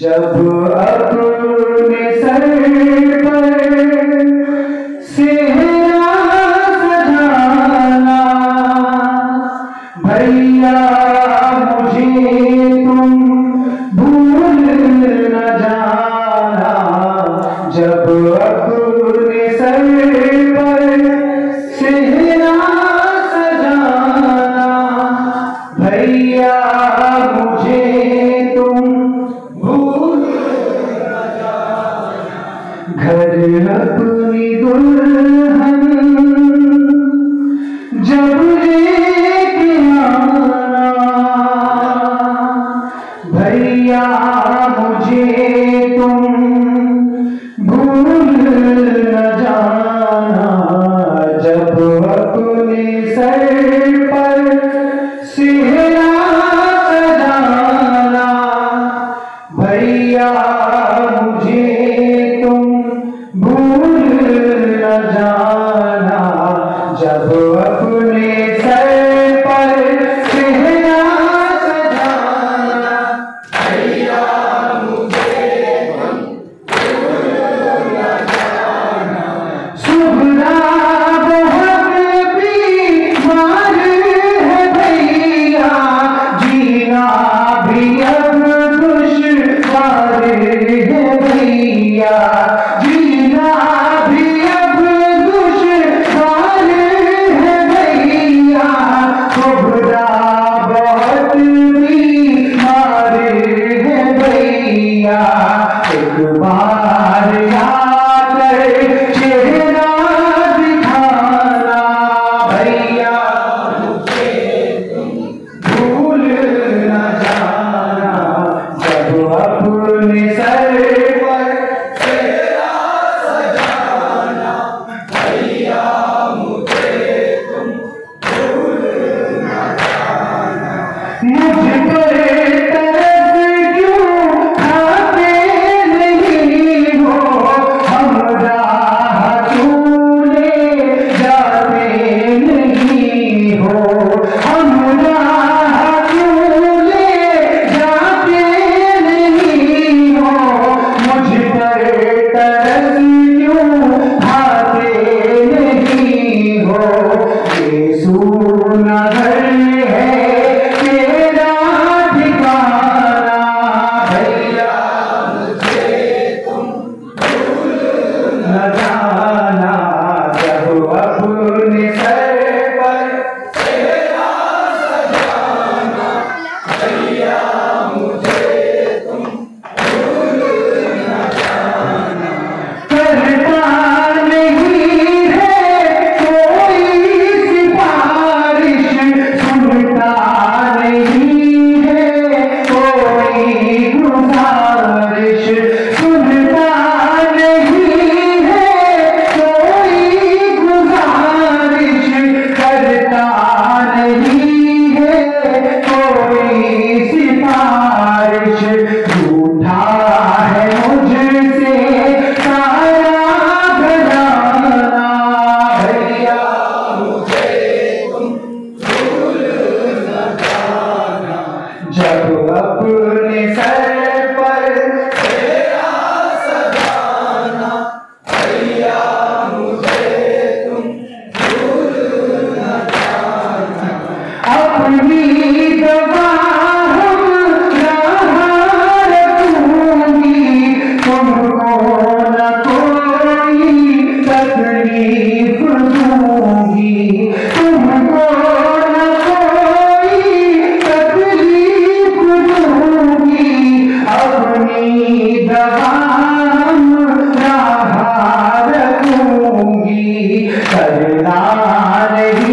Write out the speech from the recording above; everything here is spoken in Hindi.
जब अपने सर पर घर अपनी दुल्हन जब लेके भैया मुझे तुम भूल Jabua. अपने Goodness. करुणा नहीं